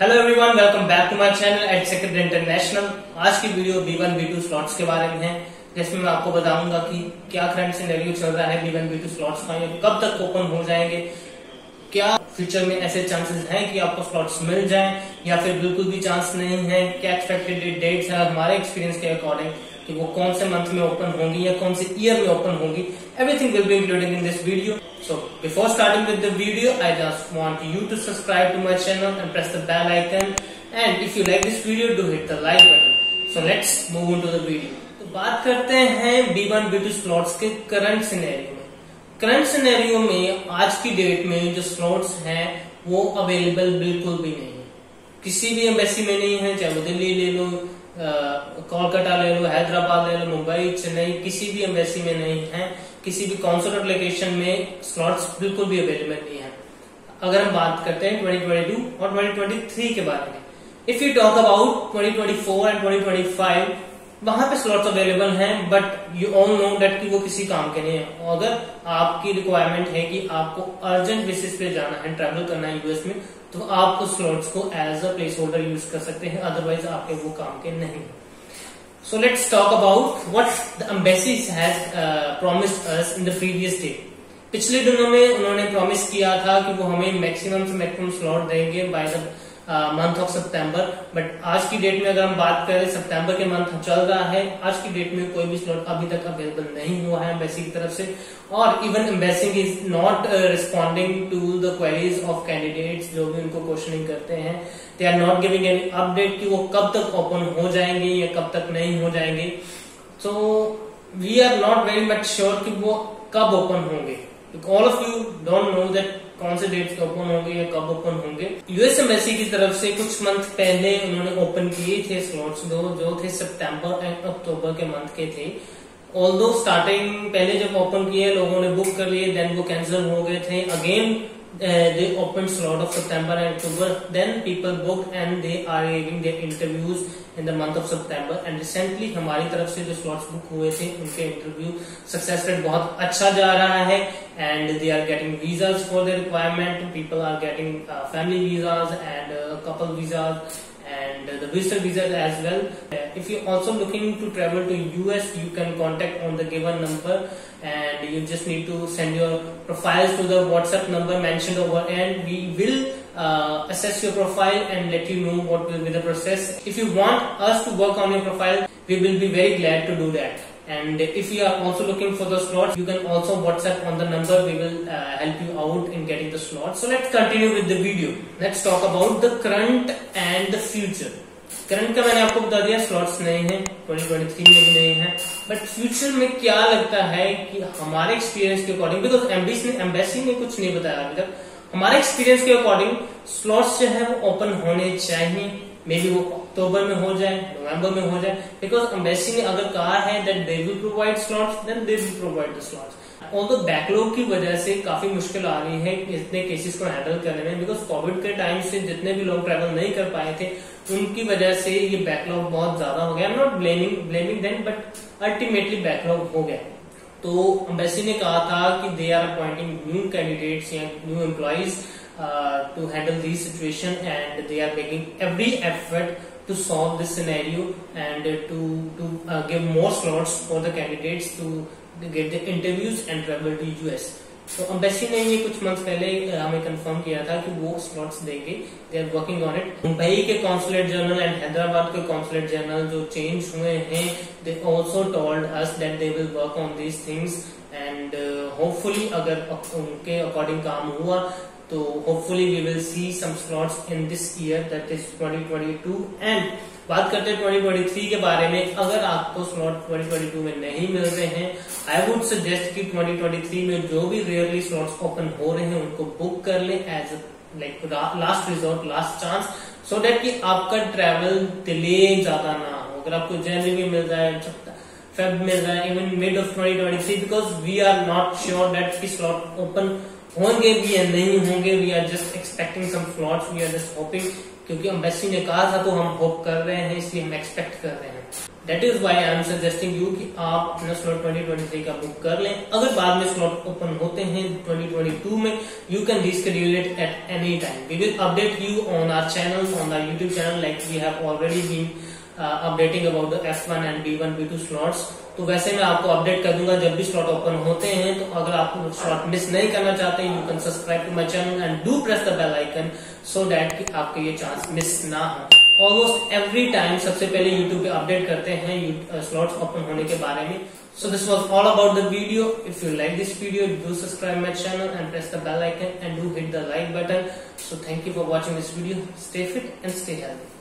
Hello everyone welcome back to my channel at secret international आज की video B one B two slots के बारे में है। जिसमें मैं आपको बताऊँगा कि क्या करंट सिनेरियो चल रहा है B one B two slots का ये कब तक ओपन हो जाएँगे। क्या फ्यूचर में ऐसे चांसेस हैं कि आपको स्लॉट्स मिल जाएँ, या फिर बिल्कुल भी चांस नहीं है? क्या एक्सपेक्टेड डेट्स है? हमारे एक्सपीरियंस के अकॉर्डिंग कि वो कौन से मंथ में ओपन होंगी या कौन से ईयर में ओपन होंगी। Everything will be included in this video so before starting with the video I just want you to subscribe to my channel and press the bell icon and if you like this video do hit the like button so let's move on to the video तो बात करते हैं B one B two slots के current scenario में। Current scenario में आज की date में जो स्लॉट्स हैं, वो अवेलेबल बिल्कुल भी नहीं है। किसी भी एम्बेसी में नहीं है, चाहे वो दिल्ली ले लो कोलकाता ले लो, हैदराबाद ले लो, मुंबई, चेन्नई, किसी भी एम्बेसी में नहीं है, किसी भी कॉन्सुलेट लोकेशन में स्लॉट्स बिल्कुल भी अवेलेबल नहीं है। अगर हम बात करते हैं 2022 और 2023 के बारे में। If you talk about 2024 and 2025 वहाँ पे स्लॉट्स अवेलेबल हैं but you all know that कि वो किसी काम के नहीं है। अगर आपकी रिक्वायरमेंट है कि आपको अर्जेंट बेसिस पे जाना है ट्रेवल करना है यूएस में तो आप उस स्लॉट्स को as a placeholder use कर सकते हैं अदरवाइज़ आपके वो काम के नहीं so let's talk about what the embassies has promised us in the previous day पिछले दिनों में उन्होंने प्रॉमिस किया था कि वो हमें मैक्सिमम से मैक्सिमम स्लॉट देंगे बाय द मंथ ऑफ़ सितंबर बट आज की डेट में अगर हम बात करें सितंबर के मंथ चल रहा है। आज की डेट में कोई भी स्लॉट अभी तक अवेलेबल नहीं हुआ है एम्बेसी की तरफ़ से। और even embassy is not responding to the queries of candidates जो भी उनको क्वेश्चनिंग करते हैं। They are not giving any update कि वो कब तक ओपन हो जाएँगे या कब तक नहीं हो जाएँगे। So we are not very much sure कि वो कब ओपन होंगे। All of you don't know that कौन से डेट्स ओपन होंगे या कब ओपन होंगे? यूएस एम्बेसी की तरफ़ से कुछ मंथ पहले उन्होंने ओपन किए थे स्लॉट्स दो, जो थे सितंबर एंड अक्टूबर के मंथ के थे। ऑल स्टार्टिंग पहले जब ओपन किए लोगों ने बुक कर लिए देन वो कैंसिल हो गए थे। Again they opened slot of September and October. Then people booked and they are giving their interviews in the month of September. And recently हमारी तरफ से जो slots book हुए थे उनके interview success rate बहुत अच्छा जा रहा है and they are getting visas for their requirement. People are getting uh, family visas and uh, couple visas and the visitor visa as well. If you're also looking to travel to US, you can contact on the given number and you just need to send your profiles to the WhatsApp number mentioned over and we will uh, assess your profile and let you know what will be the process. If you want us to work on your profile, we will be very glad to do that. And if you are also looking for the slots, you can also WhatsApp on the number. We will uh, help you out in getting the slots. So let's continue with the video. Let's talk about the current and the future. Current का मैंने आपको बता दिया slots नहीं है 2023 में भी नहीं है बट फ्यूचर में क्या लगता है कि हमारे एक्सपीरियंस के अकॉर्डिंग बिकॉज़ एम्बेसी ने एम्बेसी ने कुछ नहीं बताया अभी तक हमारे एक्सपीरियंस के अकॉर्डिंग स्लॉट्स जो है वो ओपन होने चाहिए मे बी वो अक्टूबर में हो जाए, नवंबर में हो जाए बिकॉज़ अम्बेसी ने अगर कहा है that they will provide slots then they will provide the slots all backlog की वजह से काफ़ी मुश्किल आ रही है इतने केसेस को हैंडल करने में बिकॉज़ कोविड के टाइम से जितने भी लोग ट्रेवल नहीं कर पाए थे, उनकी वजह से ये बैकलॉग बहुत ज़्यादा हो गया। Not blaming blaming them but ultimately backlog हो गया। तो अम्बेसी ने कहा था कि they are appointing new candidates या new employees to handle this situation and they are making every effort to solve this scenario and uh, to to uh, give more slots for the candidates to get the interviews and travel to US. तो embassy ने ये कुछ month पहले हमें confirm किया था कि वो स्लॉट्स देंगे they are working on it Mumbai के कॉन्सुलेट जनरल एंड हैदराबाद के कॉन्सुलेट जनरल जो चेंज हुए हैं they also told us that they will work on these things and hopefully अगर उनके अकॉर्डिंग काम हुआ तो hopefully we will see some slots in this year that is 2022 and बात करते हैं 2023 के बारे में। अगर आपको स्लॉट 2022 में नहीं मिल रहे हैं आई वुड सजेस्ट कि 2023 में जो भी रेयरली स्लॉट्स ओपन हो रहे हैं, उनको बुक कर ले as like last resort last chance so that कि आपका ट्रेवल डिले ज़्यादा ना हो। अगर आपको जनवरी में मिल जाए फेब मिल जाए even mid of 2023 because we are not sure that की स्लॉट ओपन होंगे भी या नहीं होंगे we are just expecting some slots we are just hoping क्योंकि अम्बेसी ने कहा था तो हम होप कर रहे हैं, इसलिए हम एक्सपेक्ट कर रहे हैं। That is why I am suggesting you कि आप अपना स्लॉट 2023 का बुक कर लें। अगर बाद में स्लॉट ओपन होते हैं 2022 में you can reschedule it at any time we will update you on our channel on our YouTube channel like we have already been updating about the F one and B one B two slots तो वैसे मैं आपको update कर दूँगा जब भी slot open होते हैं तो अगर आप स्लॉट मिस नहीं करना चाहते you can subscribe to my channel and do press the bell icon so that आपके ये चांस मिस ना हो ऑलमोस्ट एवरी टाइम सबसे पहले यूट्यूब पे अपडेट करते हैं स्लॉट्स ओपन होने के बारे में So this was all about the video. If you like this video, do subscribe my channel and press the bell icon and do hit the like button. So thank you for watching this video. Stay fit and stay healthy.